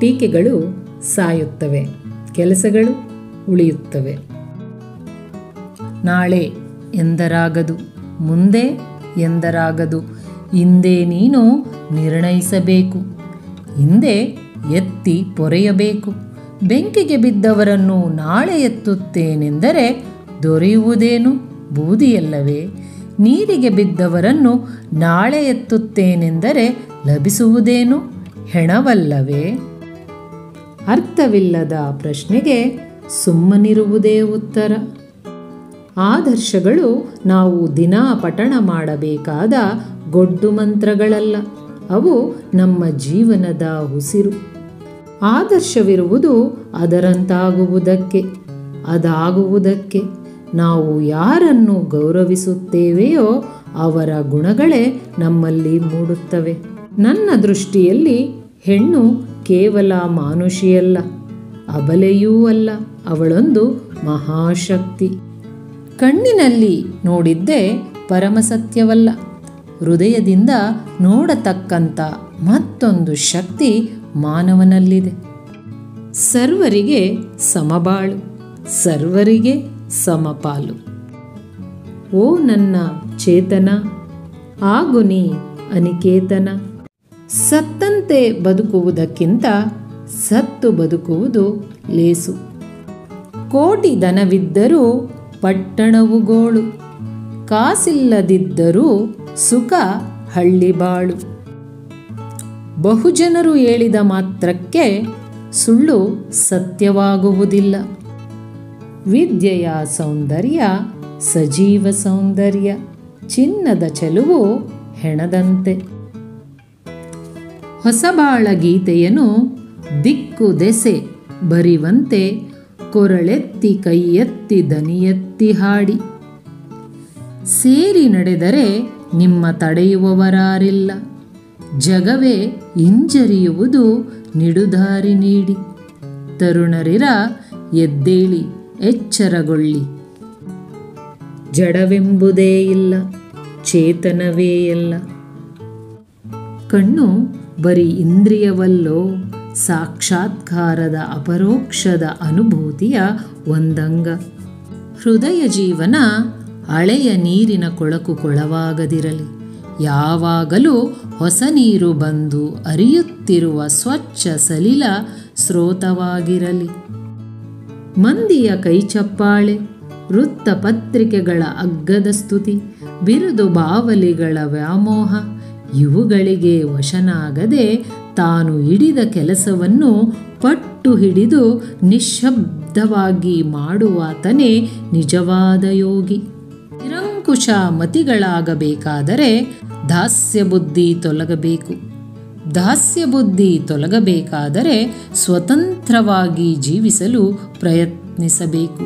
ಟೀಕೆಗಳು ಸಾಯುತ್ತವೆ, ಕೆಲಸಗಳು ಉಳಿಯುತ್ತವೆ. ನಾಳೆ ಎಂದರಾಗದು, ಮುಂದೆ ಎಂದರಾಗದು, ಹಿಂದೆ ನೀನು ನಿರ್ಣಯಿಸಬೇಕು. ಹಿಂದೆ ಎತ್ತಿ ಪೊರೆಯಬೇಕು. ಬೆಂಕಿಗೆ ಬಿದ್ದವರನ್ನು ನಾಳೆ ಎತ್ತುತ್ತೇನೆಂದರೆ ದೊರೆಯುವುದೇನು? ಬೂದಿಯಲ್ಲವೇ. ನೀರಿಗೆ ಬಿದ್ದವರನ್ನು ನಾಳೆ ಎತ್ತುತ್ತೇನೆಂದರೆ ಲಭಿಸುವುದೇನು? ಹೆಣವಲ್ಲವೇ? ಅರ್ಥವಿಲ್ಲದ ಪ್ರಶ್ನೆಗೆ ಸುಮ್ಮನಿರುವುದೇ ಉತ್ತರ. ಆದರ್ಶಗಳು ನಾವು ದಿನಾ ಪಠಣ ಮಾಡಬೇಕಾದ ಗೊಡ್ಡು ಮಂತ್ರಗಳಲ್ಲ, ಅವು ನಮ್ಮ ಜೀವನದ ಉಸಿರು. ಆದರ್ಶವಿರುವುದು ಅದರಂತಾಗುವುದಕ್ಕೆ, ಅದಾಗುವುದಕ್ಕೆ. ನಾವು ಯಾರನ್ನು ಗೌರವಿಸುತ್ತೇವೆಯೋ ಅವರ ಗುಣಗಳೇ ನಮ್ಮಲ್ಲಿ ಮೂಡುತ್ತವೆ. ನನ್ನ ದೃಷ್ಟಿಯಲ್ಲಿ ಹೆಣ್ಣು ಕೇವಲ ಮಾನುಷಿಯಲ್ಲ, ಅಬಲೆಯೂ ಅಲ್ಲ, ಅವಳೊಂದು ಮಹಾಶಕ್ತಿ. ಕಣ್ಣಿನಲ್ಲಿ ನೋಡಿದ್ದೇ ಪರಮಸತ್ಯವಲ್ಲ, ಹೃದಯದಿಂದ ನೋಡತಕ್ಕಂಥ ಮತ್ತೊಂದು ಶಕ್ತಿ ಮಾನವನಲ್ಲಿದೆ. ಸರ್ವರಿಗೆ ಸಮಬಾಳು, ಸರ್ವರಿಗೆ ಸಮಪಾಲು. ಓ ನನ್ನ ಚೇತನ, ಆಗು ನೀ ಅನಿಕೇತನ. ಸತ್ತಂತೆ ಬದುಕುವುದಕ್ಕಿಂತ ಸತ್ತು ಬದುಕುವುದು ಲೇಸು. ಕೋಟಿ ದನವಿದ್ದರೂ ಪಟ್ಟಣವು ಗೋಳು. ಕಾಸಿಲ್ಲದಿದ್ದರೂ ಸುಖ ಹಳ್ಳಿಬಾಳು ಬಹುಜನರು ಹೇಳಿದ ಮಾತ್ರಕ್ಕೆ ಸುಳ್ಳು ಸತ್ಯವಾಗುವುದಿಲ್ಲ. ವಿದ್ಯೆಯ ಸೌಂದರ್ಯ ಸಜೀವ ಸೌಂದರ್ಯ. ಚಿನ್ನದ ಚೆಲುವು ಹೆಣದಂತೆ. ಹೊಸಬಾಳ ಗೀತೆಯನ್ನು ದಿಕ್ಕು ದೆಸೆ ಬರಿವಂತೆ ಕೊರಳೆತ್ತಿ ಕೈಯೆತ್ತಿ ದನಿಯೆತ್ತಿ ಹಾಡಿ. ಸೇರಿ ನಡೆದರೆ ನಿಮ್ಮ ತಡೆಯುವವರಾರಿಲ್ಲ. ಜಗವೇ ಹಿಂಜರಿಯುವುದು ನಿಡುದಾರಿ ನೀಡಿ. ತರುಣರಿರ ಎದ್ದೇಳಿ ಎಚ್ಚರಗೊಳ್ಳಿ. ಜಡವೆಂಬುದೇ ಇಲ್ಲ, ಚೇತನವೇ ಎಲ್ಲ ಕಣ್ಣು ಬರೀ ಇಂದ್ರಿಯವಲ್ಲೋ ಸಾಕ್ಷಾತ್ಕಾರದ ಅಪರೋಕ್ಷದ ಅನುಭೂತಿಯ ಒಂದಂಗ. ಹೃದಯ ಜೀವನ ಹಳೆಯ ನೀರಿನ ಕೊಳಕು ಕೊಳವಾಗದಿರಲಿ ಯಾವಾಗಲೂ ಹೊಸ ನೀರು ಬಂದು ಅರಿಯುತ್ತಿರುವ ಸ್ವಚ್ಛ ಸಲಿಲ ಸ್ರೋತವಾಗಿರಲಿ. ಮಂದಿಯ ಕೈಚಪ್ಪಾಳೆ ವೃತ್ತ ಪತ್ರಿಕೆಗಳ ಅಗ್ಗದ ಸ್ತುತಿ, ಬಿರುದು ಬಾವಲಿಗಳ ವ್ಯಾಮೋಹ ಇವುಗಳಿಗೆ ವಶನಾಗದೆ ತಾನು ಹಿಡಿದ ಕೆಲಸವನ್ನು ಪಟ್ಟು ಹಿಡಿದು ನಿಶ್ಶಬ್ದವಾಗಿ ಮಾಡುವಾತನೇ ನಿಜವಾದ ಯೋಗಿ. ನಿರಂಕುಶ ಮತಿಗಳಾಗಬೇಕಾದರೆ ದಾಸ್ಯ ಬುದ್ಧಿ ತೊಲಗಬೇಕು. ದಾಸ್ಯ ಬುದ್ಧಿ ತೊಲಗಬೇಕಾದರೆ ಸ್ವತಂತ್ರವಾಗಿ ಜೀವಿಸಲು ಪ್ರಯತ್ನಿಸಬೇಕು.